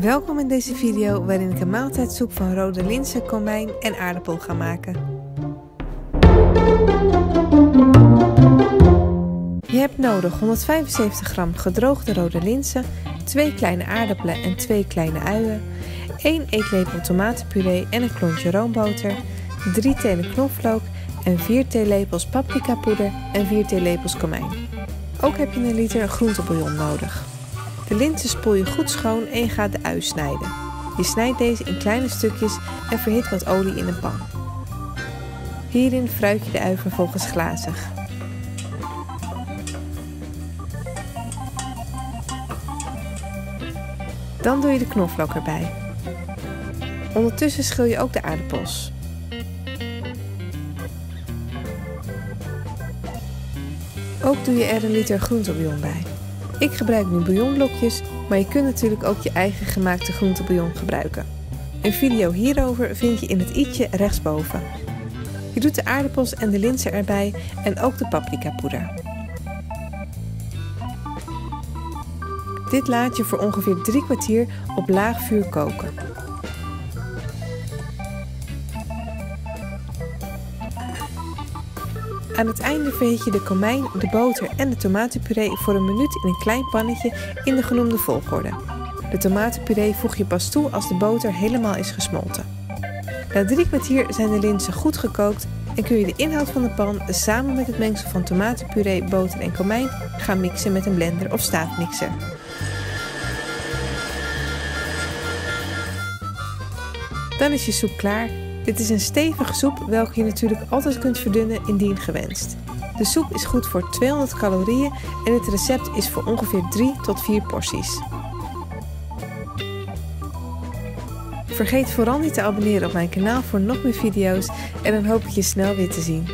Welkom in deze video waarin ik een maaltijdsoep van rode linzen, komijn en aardappel ga maken. Je hebt nodig 175 gram gedroogde rode linzen, 2 kleine aardappelen en 2 kleine uien, 1 eetlepel tomatenpuree en een klontje roomboter, 3 telen knoflook en 4 theelepels paprikapoeder en 4 theelepels komijn. Ook heb je een liter groentebouillon nodig. De linzen spoel je goed schoon en je gaat de ui snijden. Je snijdt deze in kleine stukjes en verhit wat olie in een pan. Hierin fruit je de ui vervolgens glazig. Dan doe je de knoflook erbij. Ondertussen schil je ook de aardappels. Ook doe je er een liter groentebouillon bij. Ik gebruik nu bouillonblokjes, maar je kunt natuurlijk ook je eigen gemaakte groentebouillon gebruiken. Een video hierover vind je in het i'tje rechtsboven. Je doet de aardappels en de linzen erbij en ook de paprikapoeder. Dit laat je voor ongeveer 3 kwartier op laag vuur koken. Aan het einde verhit je de komijn, de boter en de tomatenpuree voor een minuut in een klein pannetje in de genoemde volgorde. De tomatenpuree voeg je pas toe als de boter helemaal is gesmolten. Na drie kwartier zijn de linzen goed gekookt en kun je de inhoud van de pan samen met het mengsel van tomatenpuree, boter en komijn gaan mixen met een blender of staafmixer. Dan is je soep klaar dit is een stevige soep welke je natuurlijk altijd kunt verdunnen indien gewenst. De soep is goed voor 200 calorieën en het recept is voor ongeveer 3 tot 4 porties. Vergeet vooral niet te abonneren op mijn kanaal voor nog meer video's en dan hoop ik je snel weer te zien.